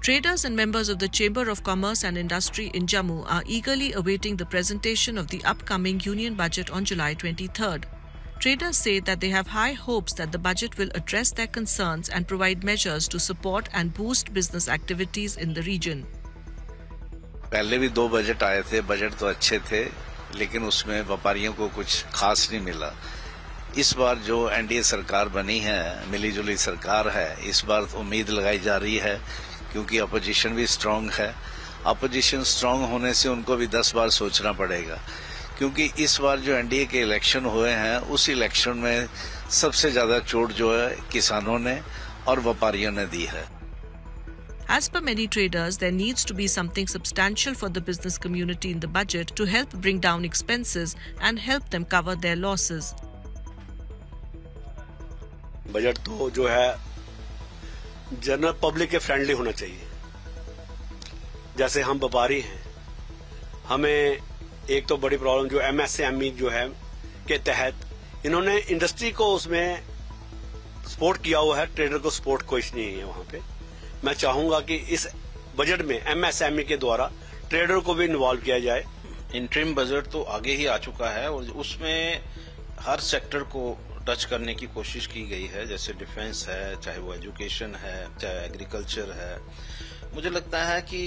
Traders and members of the Chamber of Commerce and Industry in Jammu are eagerly awaiting the presentation of the upcoming union budget on July 23rd. Traders say that they have high hopes that the budget will address their concerns and provide measures to support and boost business activities in the region. पहले भी दो budget आए थे budget तो अच्छे थे लेकिन उसमें व्यापारियों को कुछ खास नहीं मिला इस बार जो एनडीए सरकार बनी है मिली जुली सरकार है इस बार तो उम्मीद लगाई जा रही है क्योंकि अपोजिशन भी स्ट्रांग है अपोजिशन स्ट्रांग होने से उनको भी दस बार सोचना पड़ेगा क्योंकि इस बार जो एनडीए के इलेक्शन हुए हैं उस इलेक्शन में सबसे ज़्यादा चोट जो है किसानों ने और व्यापारियों ने दी है As per many traders, there needs to be something substantial for the business community in the budget to help bring down expenses and help them cover their losses. Budget तो जो है जनरल पब्लिक के friendly होना चाहिए। जैसे हम व्यापारी हैं, हमें एक तो बड़ी प्रॉब्लम जो एमएसएमई जो है के तहत इन्होंने इंडस्ट्री को उसमें सपोर्ट किया हुआ है ट्रेडर को सपोर्ट कोई नहीं है वहाँ पे। मैं चाहूँगा कि इस बजट में एमएसएमई के द्वारा ट्रेडर को भी इन्वॉल्व किया जाए। इंट्रीम बजट तो आगे ही आ चुका है और उसमें हर सेक्टर को टच करने की कोशिश की गई है, जैसे डिफेंस है, चाहे वो एजुकेशन है, चाहे एग्रीकल्चर है। मुझे लगता है कि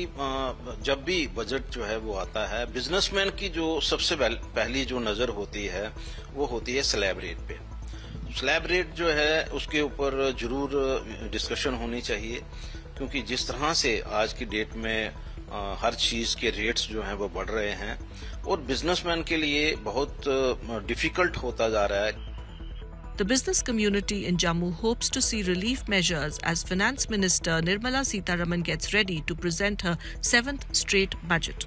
जब भी बजट जो है वो आता है बिजनेसमैन की जो सबसे पहली जो नज़र होती है, वो होती है स्लैब रेट पे। स्लैब रेट जो है, उसके ऊपर ज़रूर डिस्कशन होनी चाहिए, क्योंकि जिस तरह से आज की डेट में हर चीज़ के रेट्स जो हैं वो बढ़ रहे हैं और बिजनेसमैन के लिए बहुत डिफ़िकल्ट होता जा रहा है The business community in Jammu hopes to see relief measures as Finance Minister Nirmala Sitharaman gets ready to present her seventh straight budget.